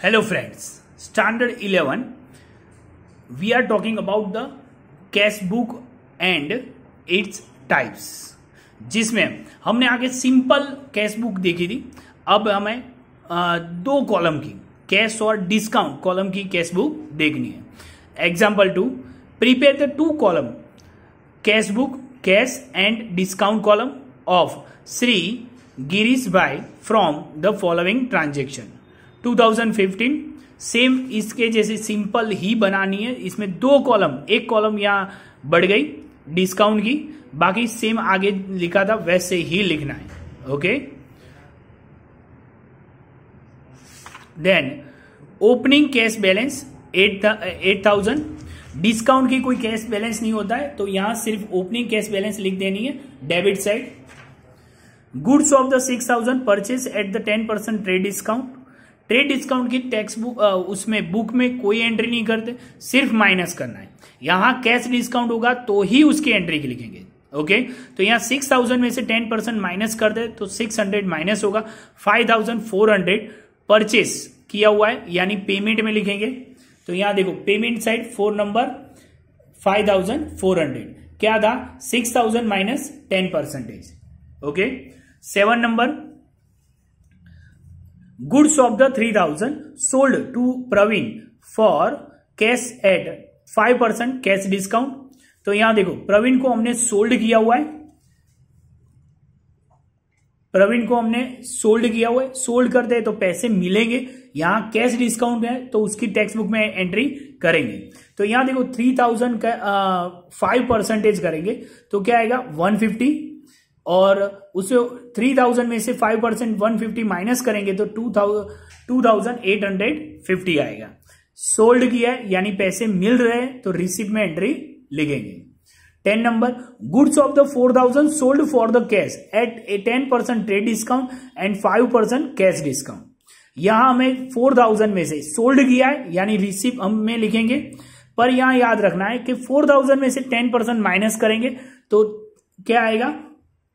Hello friends, Standard 11. We are talking about the cash book and its types जिसमें हमने आगे simple cash book देखी थी। अब हमें दो कॉलम की कैश और डिस्काउंट कॉलम की कैश बुक देखनी है। Example to prepare the two column cash book cash and discount column of Shri Girish भाई from the following transaction 2015 same इसके जैसे सिंपल ही बनानी है। इसमें दो कॉलम एक कॉलम यहाँ बढ़ गई डिस्काउंट की, बाकी सेम आगे लिखा था, वैसे ही लिखना है। Okay then opening cash balance at eight thousand discount की कोई कैश बैलेंस नहीं होता है तो यहाँ सिर्फ़ ओपनिंग कैश बैलेंस लिख देनी है debit side goods of the six thousand purchase at the ten percent trade discount trade discount की टैक्स बुक उसमें बुक में कोई एंट्री नहीं करते, सिर्फ़ माइनस करना है। यहाँ कैश डिस्काउंट होगा तो ही उसकी एंट्री लिखेंगे, ओके? तो यहाँ सिक्स थाउज़ेंड में से टेन परसेंट माइनस कर दे तो सिक्स हंड्रेड माइनस होगा, five thousand four hundred purchase किया हुआ है, यानी पेमेंट में लिखेंगे। तो यहाँ देखो, payment side four number, five thousand four hundred. क्या था? Six thousand minus ten percentage, okay? Seven number of the three thousand sold to Praveen for cash at five percent cash discount तो यहाँ देखो प्रवीण को हमने सोल्ड किया हुआ है। प्रवीण को हमने सोल्ड किया हुआ है। सोल्ड करते हैं तो पैसे मिलेंगे। यहाँ कैश डिस्काउंट है तो उसकी टेक्स्ट बुक में एंट्री करेंगे। तो यहाँ देखो थ्री थाउज़ेंड का फाइव परसेंटेज करेंगे। तो क्या आएगा? वन फिफ्टी और उसे थ्री थाउज़ेंड में से फाइव परसेंट वन माइनस करेंगे तो two thousand two thousand eight hundred fifty आएगा। सोल्ड किया है, यानी पैसे मिल रहे हैं तो रिसिप्ट में एंट्री लिखेंगे। Ten number goods of the four thousand sold for the cash at a ten percent trade discount and five percent cash discount यहाँ हमें फोर थाउज़ेंड में से सोल्ड किया है, यानी रिसिप्ट हम में लिखेंगे। पर यहाँ याद रखना है कि फोर थाउज़ेंड में से टेन परसेंट माइनस करेंगे तो क्या आएगा?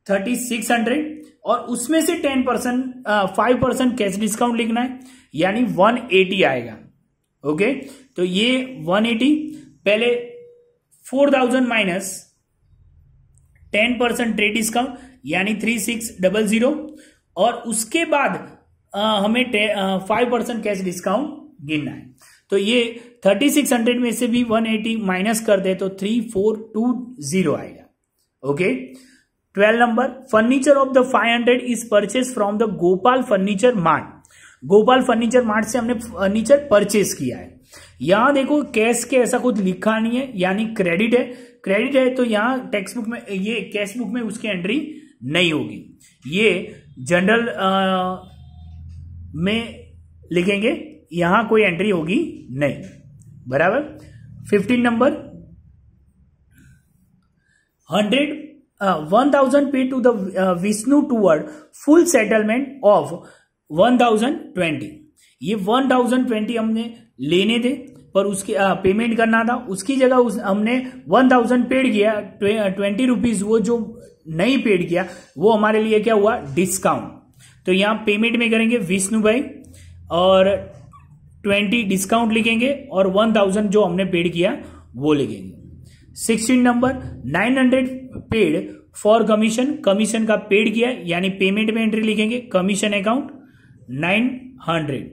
थर्टी सिक्स हंड्रेड और उसमें से ten percent five percent cash discount लिखना है यानी वन एटी आएगा। ओके? तो ये वन एटी पहले four thousand minus ten percent trade discount यानी थ्री सिक्स डबल ज़ीरो और उसके बाद आ, हमें फाइव परसेंट कैश डिस्काउंट गिनना है। तो ये थर्टी सिक्स हंड्रेड में से भी वन एटी माइनस कर दे तो थ्री फोर टू ज़ीरो आएगा। Okay? Twelve number furniture of the five hundred is purchase from the Gopal furniture mart Gopal furniture mart से हमने फर्नीचर परचेज किया है। यहाँ देखो कैश के ऐसा कुछ लिखा नहीं है, यानी क्रेडिट है। क्रेडिट है तो यहाँ टेक्स्ट बुक में, ये कैश बुक में उसकी एंट्री नहीं होगी। ये जनरल में लिखेंगे, यहाँ कोई एंट्री होगी नहीं। बराबर? Fifteen number hundred one thousand pay to the Vishnu toward full settlement of one thousand twenty ये वन थाउज़ेंड ट्वेंटी हमने लेने थे पर उसके पेमेंट करना था। उसकी जगह उस, हमने वन थाउज़ेंड पेड किया ट्वेंटी रुपीज़ वो जो नहीं पेड किया वो हमारे लिए क्या हुआ? डिस्काउंट तो यहाँ पेमेंट में करेंगे विष्णु भाई और ट्वेंटी डिस्काउंट लिखेंगे और वन थाउज़ेंड जो हमने पेड किया वो लिखेंगे। Sixteen number nine hundred paid for commission commission का पेड किया यानी पेमेंट में एंट्री लिखेंगे commission account nine hundred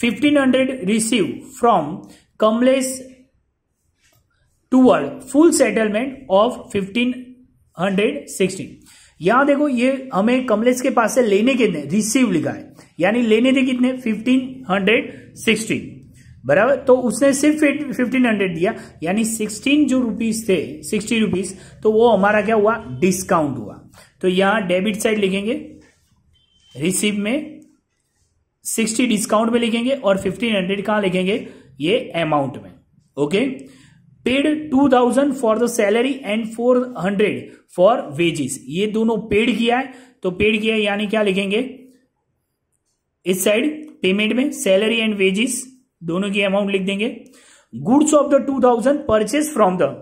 fifteen hundred receive from Kamlesh toward full settlement of fifteen hundred sixteen यहाँ देखो, ये हमें कमलेश के पास से लेने कितने रिसीव लिखा है, यानी लेने थे कितने? फिफ्टीन हंड्रेड सिक्सटीन बराबर? तो उसने सिर्फ़ फिफ्टीन हंड्रेड दिया, यानी सिक्सटीन जो रुपीस थे सिक्सटी रुपीस तो वो हमारा क्या हुआ? डिस्काउंट हुआ। तो यहाँ डेबिट साइड लिखेंगे रिसीव में सिक्सटी डिस्काउंट में लिखेंगे और फिफ्टीन हंड्रेड कहाँ लिखेंगे? ये अमाउंट में। Okay paid two thousand for the salary and four hundred for wages ये दोनों पेड किया है। तो पेड किया है, यानी क्या लिखेंगे? इस साइड पेमेंट में सैलरी एंड वेजिस दोनों की अमाउंट लिख देंगे। Goods of the two thousand purchase from the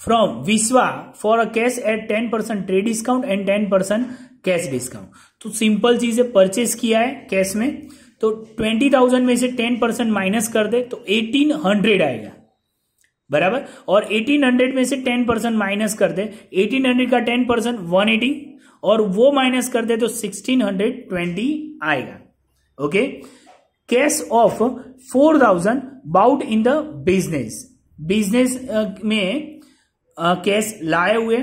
from Vishwa for a cash at ten percent trade discount and ten percent cash discount तो सिंपल चीज़ है परचेज किया है कैश में तो ट्वेंटी थाउज़ेंड में से टेन परसेंट माइनस कर दे तो एटीन हंड्रेड आएगा। बराबर? और एटीन हंड्रेड में से टेन परसेंट माइनस कर दे एटीन हंड्रेड का टेन परसेंट वन और वो माइनस कर दे तो सिक्सटीन हंड्रेड ट्वेंटी आएगा। Okay cash of four thousand bought in the business business में कैश uh, लाए हुए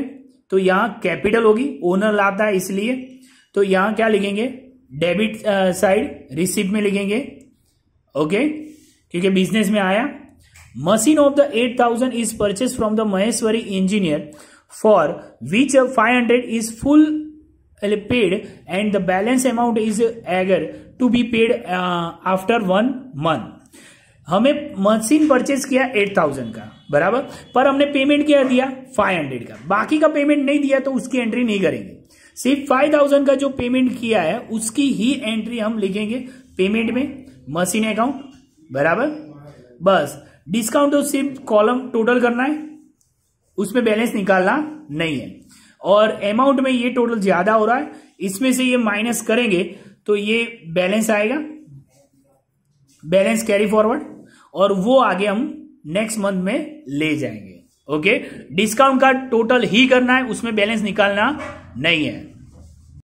तो यहाँ कैपिटल होगी ओनर लाता है इसलिए। तो यहाँ क्या लिखेंगे? डेबिट साइड रिसिप्ट में लिखेंगे। ओके क्योंकि बिज़नेस में आया। Machine of the eight thousand is purchase from the Maheshwari engineer for which five hundred is full paid and the balance amount is agreed to be paid after one month हमें machine purchase किया eight thousand का, बराबर? पर हमने payment क्या दिया? Five hundred का। बाकी का पेमेंट नहीं दिया तो उसकी एंट्री नहीं करेंगे। सिर्फ़ फाइव थाउज़ेंड का जो पेमेंट किया है, उसकी ही एंट्री हम लिखेंगे पेमेंट में मशीन अकाउंट बराबर? बस। डिस्काउंट तो सिर्फ़ कॉलम टोटल करना है, उसमें बैलेंस निकालना नहीं है। और अमाउंट में ये टोटल ज़्यादा हो रहा है, इसमें से ये माइनस करेंगे तो ये बैलेंस आएगा। बैलेंस कैरी फॉरवर्ड और वो आगे हम नेक्स्ट मंथ में ले जाएँगे। ओके डिस्काउंट का टोटल ही करना है, उसमें बैलेंस निकालना नहीं है।